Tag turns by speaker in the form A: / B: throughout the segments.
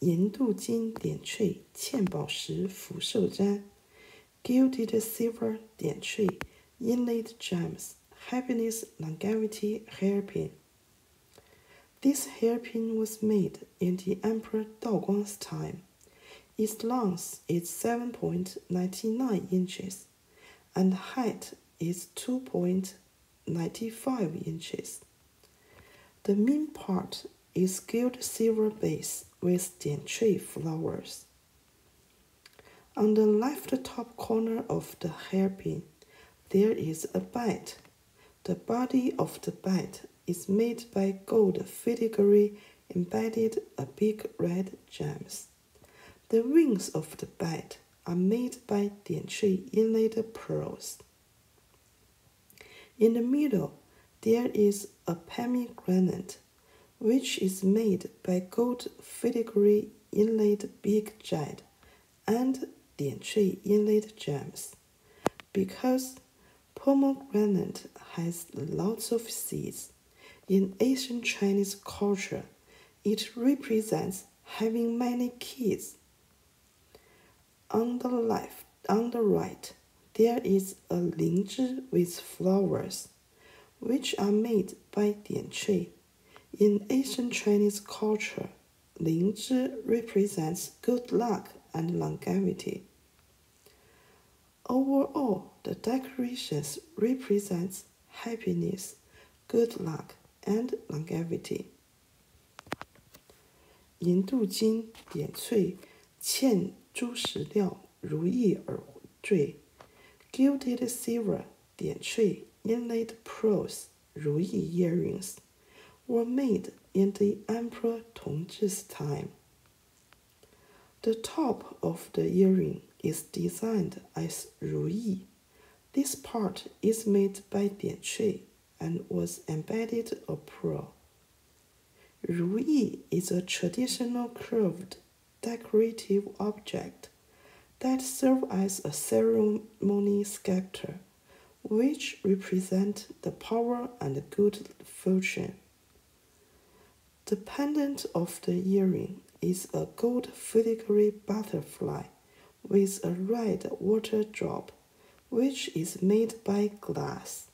A: 银镀金点缀嵌宝石福寿簪，gilded silver 点缀 inlaid gems happiness longevity hairpin. This hairpin was made in the Emperor Daoguang's time. Its length is 7.99 inches and height is 2.95 inches. The main part is gilt silver base with diancui flowers. On the left top corner of the hairpin, there is a bite. The body of the bite is made by gold filigree embedded a big red gems. The wings of the bite are made by diancui inlaid pearls. In the middle, there is a pomegranate, which is made by gold filigree inlaid big jade and diancui inlaid gems. Because pomegranate has lots of seeds, in ancient Chinese culture, it represents having many kids. On the left, on the right, there is a lingzhi with flowers which are made by diancui. In ancient Chinese culture, Lingzhi represents good luck and longevity. Overall, the decorations represents happiness, good luck, and longevity. 银镀金点翠嵌珠石料，如意耳坠；gilded silver 点翠 inlaid pearls, 如意 earrings, were made in the Emperor Tongzhi's time. The top of the earring is designed as Ruyi. This part is made by Dian Shui and was embedded a pearl. Ruyi is a traditional curved decorative object that serves as a ceremony scepter, which represent the power and good fortune. The pendant of the earring is a gold filigree butterfly with a red water drop, which is made by glass.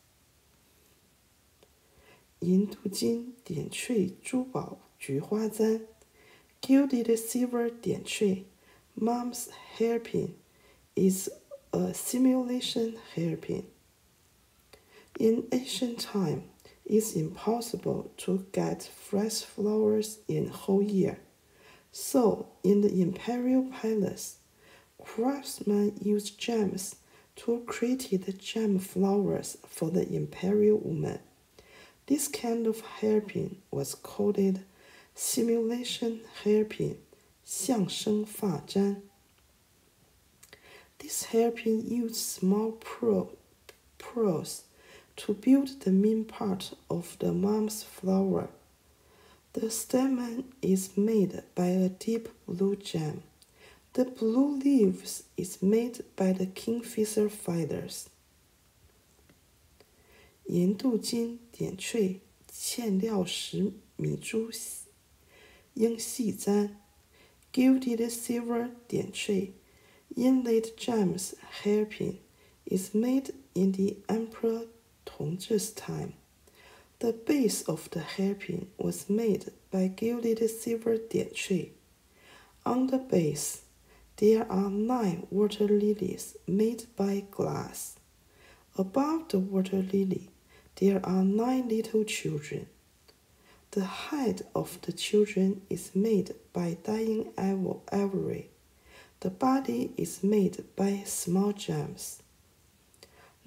A: 银镀金点缀珠宝菊花簪，gilded silver 点缀 mom's hairpin is a simulation hairpin. In ancient time, it's impossible to get fresh flowers in whole year. So, in the imperial palace, craftsmen used gems to create the gem flowers for the imperial woman. This kind of hairpin was called simulation hairpin, 象声发簪. This hairpin used small pearl, pearls to build the main part of the mom's flower. The stamen is made by a deep blue gem. The blue leaves is made by the kingfisher feathers. 银镀金点缀嵌料石米珠英细簪，gilded silver 点缀 inlaid gems hairpin is made in the emperor Tongzhi's time. The base of the hairpin was made by gilded silver diancui. On the base, there are nine water lilies made by glass. Above the water lily, there are nine little children. The head of the children is made by dyeing ivory. The body is made by small gems.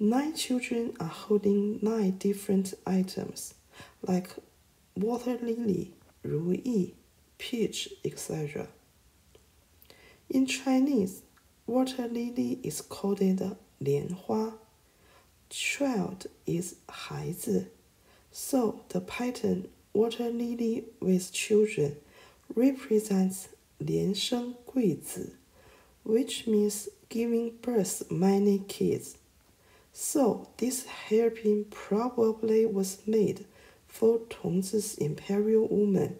A: Nine children are holding nine different items, like water lily, ru yi, peach, etc. In Chinese, water lily is called 莲花. Child is 孩子, so the pattern water lily with children represents 连生贵子, which means giving birth many kids. So this hairpin probably was made for Tongzhi's imperial woman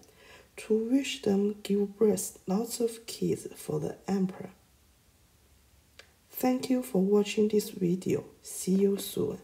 A: to wish them give birth lots of kids for the emperor. Thank you for watching this video. See you soon.